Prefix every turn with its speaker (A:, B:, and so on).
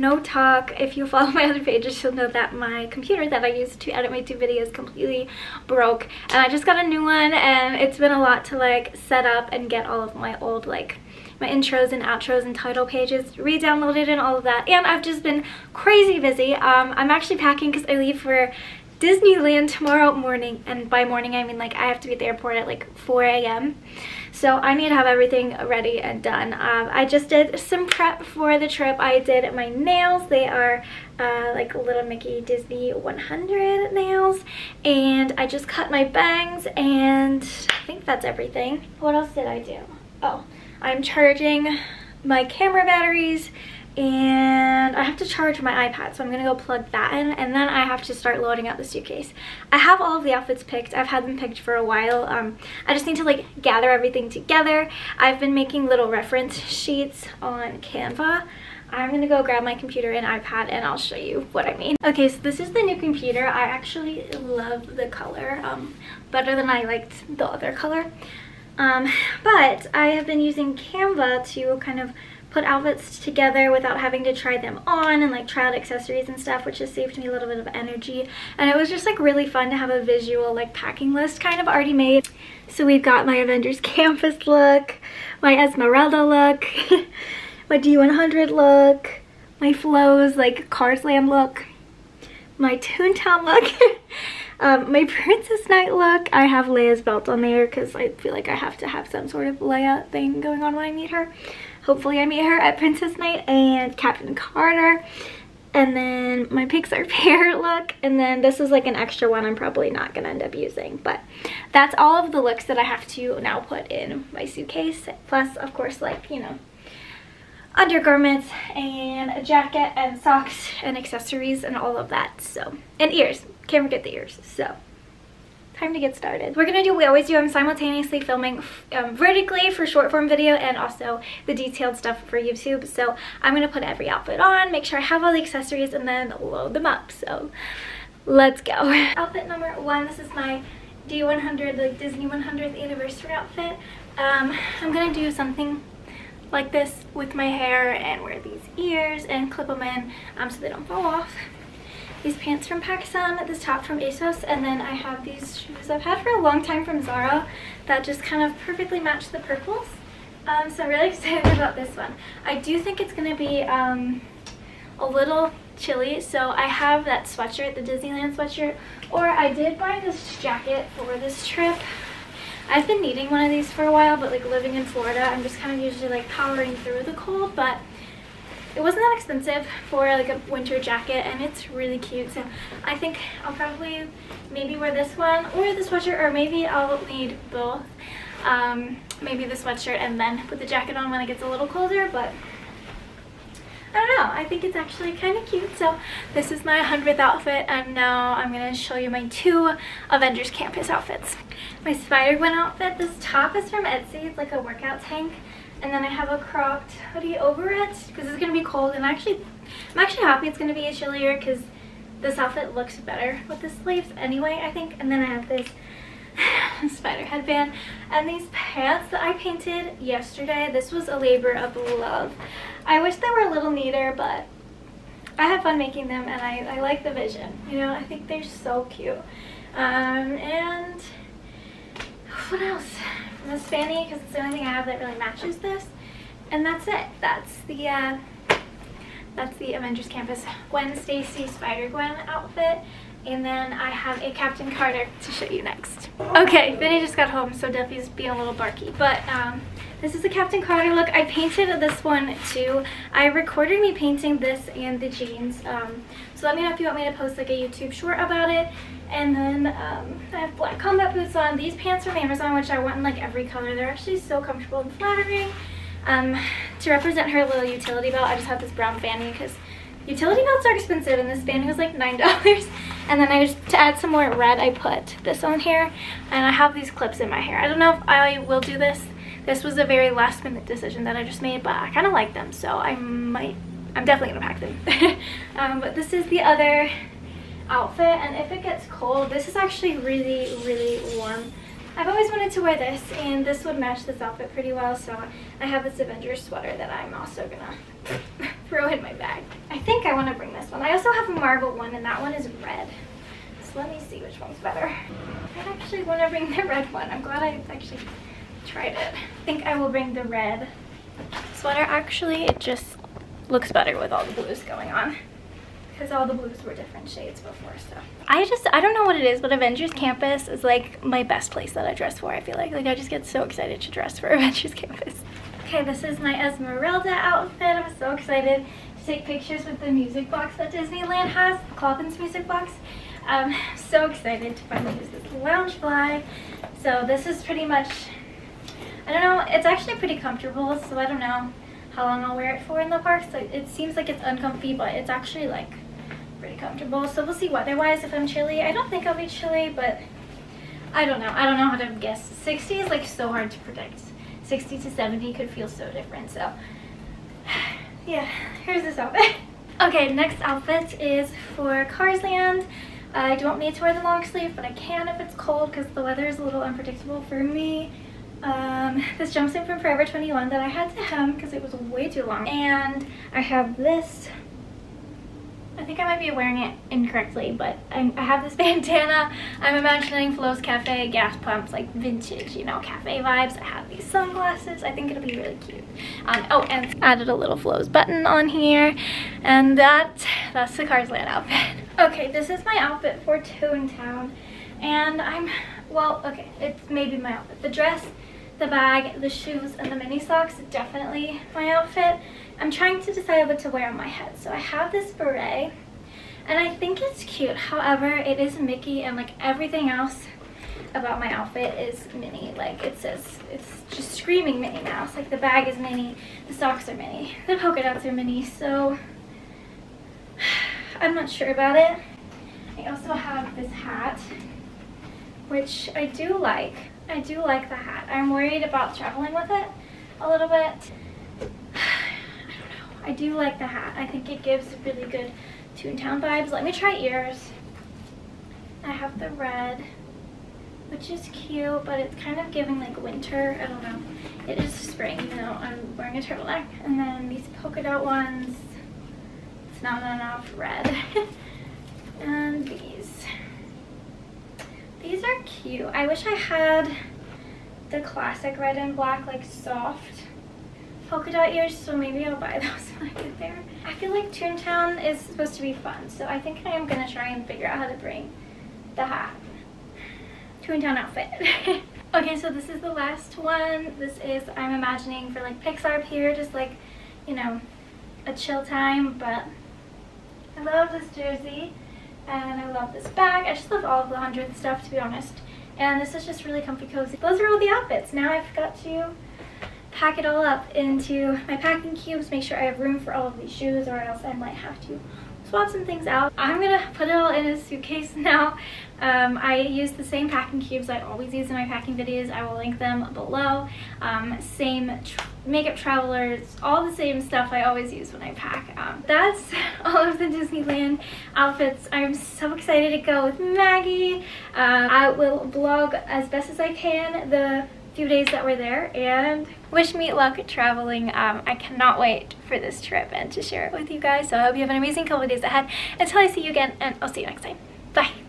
A: no talk. If you follow my other pages, you'll know that my computer that I use to edit my two videos completely broke. And I just got a new one and it's been a lot to like set up and get all of my old like my intros and outros and title pages re-downloaded and all of that. And I've just been crazy busy. Um, I'm actually packing because I leave for Disneyland tomorrow morning. And by morning, I mean like I have to be at the airport at like 4 a.m. So I need to have everything ready and done. Um, I just did some prep for the trip. I did my nails. They are uh, like Little Mickey Disney 100 nails. And I just cut my bangs and I think that's everything. What else did I do? Oh, I'm charging my camera batteries and I have to charge my iPad so I'm gonna go plug that in and then I have to start loading out the suitcase. I have all of the outfits picked. I've had them picked for a while. Um, I just need to like gather everything together. I've been making little reference sheets on Canva. I'm gonna go grab my computer and iPad and I'll show you what I mean. Okay, so this is the new computer. I actually love the color um, better than I liked the other color. Um, but I have been using Canva to kind of put outfits together without having to try them on and like try out accessories and stuff which has saved me a little bit of energy. And it was just like really fun to have a visual like packing list kind of already made. So we've got my Avengers campus look my Esmeralda look my D100 look my Flo's like Cars Land look my Toontown look Um, my Princess Night look, I have Leia's belt on there because I feel like I have to have some sort of Leia thing going on when I meet her. Hopefully I meet her at Princess Night and Captain Carter. And then my Pixar Pier look. And then this is like an extra one I'm probably not going to end up using. But that's all of the looks that I have to now put in my suitcase. Plus, of course, like, you know, undergarments and a jacket and socks and accessories and all of that. So, and ears. Can't forget the ears. So, time to get started. We're gonna do what we always do. I'm simultaneously filming um, vertically for short form video and also the detailed stuff for YouTube. So I'm gonna put every outfit on, make sure I have all the accessories and then load them up. So let's go. Outfit number one, this is my D100, like Disney 100th anniversary outfit. Um, I'm gonna do something like this with my hair and wear these ears and clip them in um, so they don't fall off these pants from PacSun, this top from ASOS, and then I have these shoes I've had for a long time from Zara that just kind of perfectly match the purples. Um, so I'm really excited about this one. I do think it's going to be um, a little chilly, so I have that sweatshirt, the Disneyland sweatshirt, or I did buy this jacket for this trip. I've been needing one of these for a while, but like living in Florida, I'm just kind of usually like powering through the cold, but it wasn't that expensive for like a winter jacket and it's really cute so I think I'll probably maybe wear this one or the sweatshirt or maybe I'll need both. Um, maybe the sweatshirt and then put the jacket on when it gets a little colder but I don't know. I think it's actually kind of cute. So this is my 100th outfit and now I'm gonna show you my two Avengers campus outfits. My Spider-Gwen outfit this top is from Etsy. It's like a workout tank and then I have a cropped hoodie over it because it's going to be cold and actually I'm actually happy it's going to be a chillier because this outfit looks better with the sleeves anyway I think. And then I have this spider headband and these pants that I painted yesterday. This was a labor of love. I wish they were a little neater but I had fun making them and I, I like the vision you know? I think they're so cute. Um, and what else this fanny because it's the only thing I have that really matches this. And that's it. That's the uh, that's the Avengers Campus Gwen Stacy Spider-Gwen outfit. And then I have a Captain Carter to show you next. Okay, Vinny just got home, so Duffy's being a little barky. But um, this is the Captain Carter look. I painted this one too. I recorded me painting this and the jeans. Um, so let me know if you want me to post like a YouTube short about it. And then um, I have black combat boots on. These pants from Amazon, which I want in like every color. They're actually so comfortable and flattering. Um, to represent her little utility belt, I just have this brown fanny because utility belts are expensive and this fanny was like $9. And then I just, to add some more red, I put this on here. And I have these clips in my hair. I don't know if I will do this. This was a very last minute decision that I just made, but I kind of like them. So I might, I'm definitely going to pack them. um, but this is the other outfit. And if it gets cold, this is actually really, really warm. I've always wanted to wear this and this would match this outfit pretty well so I have this Avengers sweater that I'm also gonna throw in my bag. I think I want to bring this one. I also have a marble one and that one is red. So let me see which one's better. I actually want to bring the red one. I'm glad I actually tried it. I think I will bring the red sweater. Actually, it just looks better with all the blues going on because all the blues were different shades before so. I just i don't know what it is but avengers campus is like my best place that i dress for i feel like. Like i just get so excited to dress for avengers campus. Okay this is my esmeralda outfit. I'm so excited to take pictures with the music box that disneyland has Clopin's music box. Um, I'm so excited to finally use this Loungefly. so this is pretty much i don't know it's actually pretty comfortable so i don't know how long I'll wear it for in the park. So it seems like it's uncomfy, but it's actually like pretty comfortable. So we'll see weather-wise if I'm chilly. I don't think I'll be chilly, but I don't know. I don't know how to guess. 60 is like so hard to predict. 60 to 70 could feel so different. So yeah, here's this outfit. okay, next outfit is for Cars Land. I don't need to wear the long sleeve, but I can if it's cold because the weather is a little unpredictable for me. Um, this jumpsuit from Forever 21 that I had to hem because it was way too long. And I have this think I might be wearing it incorrectly, but I, I have this bandana. I'm imagining Flo's Cafe gas pumps, like vintage, you know, cafe vibes. I have these sunglasses. I think it'll be really cute. Um, oh, and added a little Flo's button on here. And that, that's the Cars Land outfit. Okay, this is my outfit for Toontown. And I'm, well, okay, it's maybe my outfit. The dress, the bag, the shoes, and the mini socks, definitely my outfit. I'm trying to decide what to wear on my head. So I have this beret and I think it's cute. However, it is Mickey and like everything else about my outfit is mini. Like it says, it's just screaming Minnie Mouse. Like the bag is mini, the socks are mini, the polka dots are mini. So I'm not sure about it. I also have this hat, which I do like. I do like the hat. I'm worried about traveling with it a little bit. I don't know. I do like the hat. I think it gives really good Toontown vibes. Let me try ears. I have the red, which is cute, but it's kind of giving like winter. I don't know. It is spring, you know, I'm wearing a turtleneck. And then these polka dot ones, it's not enough red. These cute. I wish I had the classic red and black, like soft polka dot ears, so maybe I'll buy those when I get there. I feel like Toontown is supposed to be fun, so I think I am to try and figure out how to bring the hat. Toontown outfit. okay, so this is the last one. This is, I'm imagining for like Pixar Pier, just like, you know, a chill time, but I love this jersey and I love this bag. I just love all of the 100 stuff, to be honest. And this is just really comfy cozy. Those are all the outfits. Now I've got to pack it all up into my packing cubes, make sure I have room for all of these shoes or else I might have to swap some things out. I'm gonna put it all in a suitcase now. Um, I use the same packing cubes I always use in my packing videos. I will link them below. Um, same makeup travelers, all the same stuff I always use when I pack. Um, that's all of the Disneyland outfits. I'm so excited to go with Maggie. Uh, I will vlog as best as I can the few days that we're there and wish me luck traveling. Um, I cannot wait for this trip and to share it with you guys. So I hope you have an amazing couple of days ahead. Until I see you again and I'll see you next time. Bye.